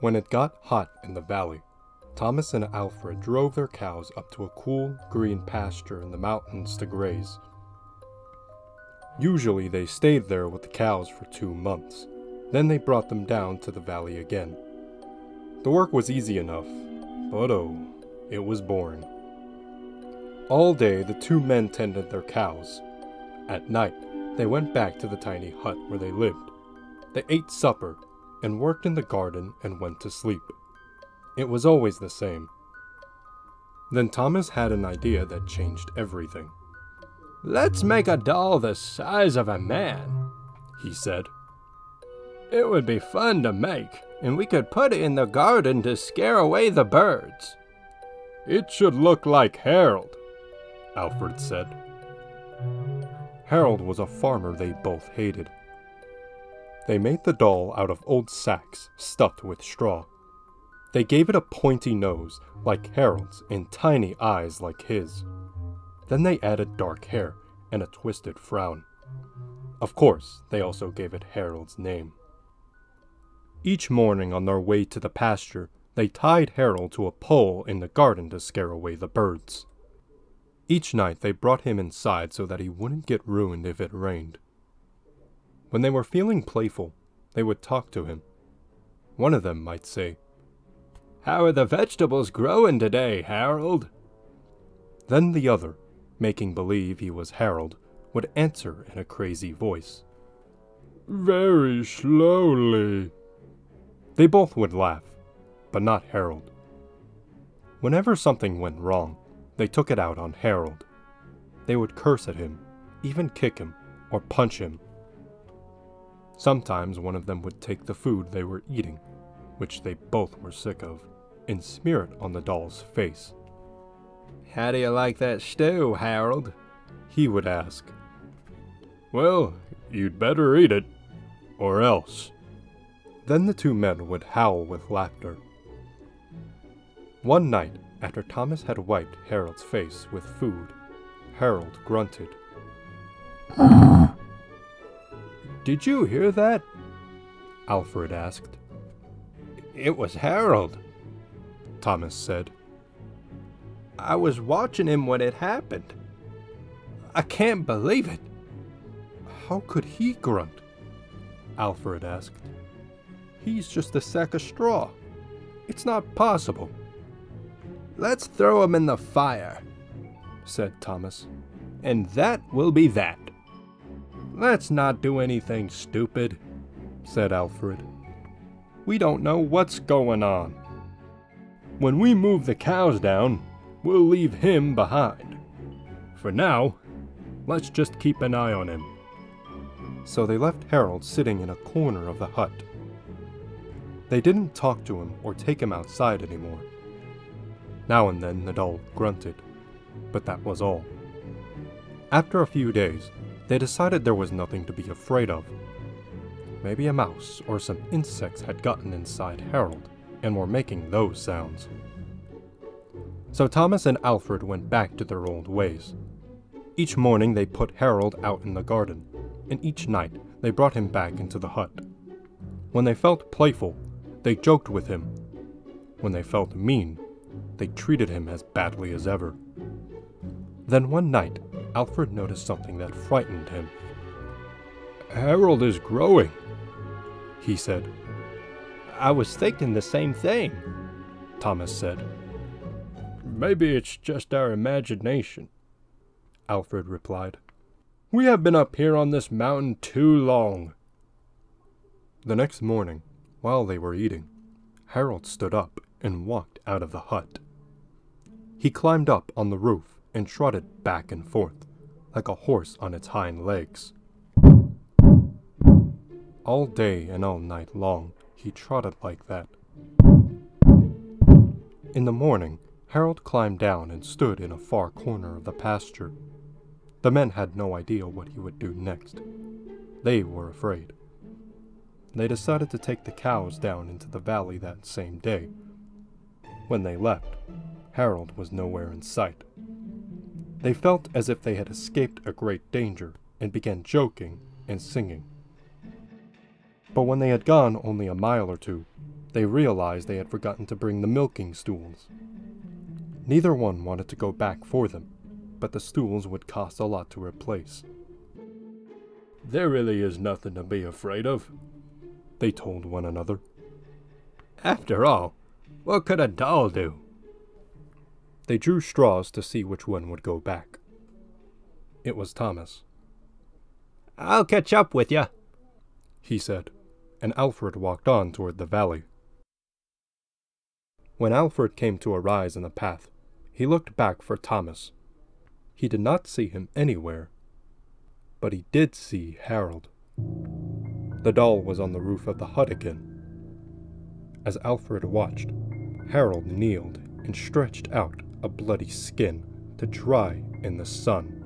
When it got hot in the valley, Thomas and Alfred drove their cows up to a cool, green pasture in the mountains to graze. Usually they stayed there with the cows for two months. Then they brought them down to the valley again. The work was easy enough, but oh, it was boring. All day the two men tended their cows. At night, they went back to the tiny hut where they lived. They ate supper and worked in the garden and went to sleep. It was always the same. Then Thomas had an idea that changed everything. Let's make a doll the size of a man, he said. It would be fun to make, and we could put it in the garden to scare away the birds. It should look like Harold, Alfred said. Harold was a farmer they both hated. They made the doll out of old sacks stuffed with straw. They gave it a pointy nose like Harold's and tiny eyes like his. Then they added dark hair and a twisted frown. Of course, they also gave it Harold's name. Each morning on their way to the pasture, they tied Harold to a pole in the garden to scare away the birds. Each night they brought him inside so that he wouldn't get ruined if it rained. When they were feeling playful, they would talk to him. One of them might say, How are the vegetables growing today, Harold? Then the other, making believe he was Harold, would answer in a crazy voice. Very slowly. They both would laugh, but not Harold. Whenever something went wrong, they took it out on Harold. They would curse at him, even kick him, or punch him. Sometimes one of them would take the food they were eating, which they both were sick of, and smear it on the doll's face. How do you like that stew, Harold? He would ask. Well, you'd better eat it, or else. Then the two men would howl with laughter. One night, after Thomas had wiped Harold's face with food, Harold grunted. Ah, Did you hear that? Alfred asked. It was Harold, Thomas said. I was watching him when it happened. I can't believe it. How could he grunt? Alfred asked. He's just a sack of straw. It's not possible. Let's throw him in the fire, said Thomas, and that will be that. Let's not do anything stupid, said Alfred. We don't know what's going on. When we move the cows down, we'll leave him behind. For now, let's just keep an eye on him. So they left Harold sitting in a corner of the hut. They didn't talk to him or take him outside anymore. Now and then the doll grunted, but that was all. After a few days, they decided there was nothing to be afraid of. Maybe a mouse or some insects had gotten inside Harold and were making those sounds. So Thomas and Alfred went back to their old ways. Each morning they put Harold out in the garden, and each night they brought him back into the hut. When they felt playful, they joked with him. When they felt mean, they treated him as badly as ever. Then one night, Alfred noticed something that frightened him. Harold is growing, he said. I was thinking the same thing, Thomas said. Maybe it's just our imagination, Alfred replied. We have been up here on this mountain too long. The next morning, while they were eating, Harold stood up and walked out of the hut. He climbed up on the roof and trotted back and forth, like a horse on its hind legs. All day and all night long, he trotted like that. In the morning, Harold climbed down and stood in a far corner of the pasture. The men had no idea what he would do next. They were afraid. They decided to take the cows down into the valley that same day. When they left, Harold was nowhere in sight. They felt as if they had escaped a great danger and began joking and singing. But when they had gone only a mile or two, They realized they had forgotten to bring the milking stools. Neither one wanted to go back for them, but the stools would cost a lot to replace. There really is nothing to be afraid of, they told one another. After all, what could a doll do? They drew straws to see which one would go back. It was Thomas. I'll catch up with you, he said, and Alfred walked on toward the valley. When Alfred came to a rise in the path, he looked back for Thomas. He did not see him anywhere, but he did see Harold. The doll was on the roof of the hut again. As Alfred watched, Harold kneeled and stretched out a bloody skin to dry in the sun.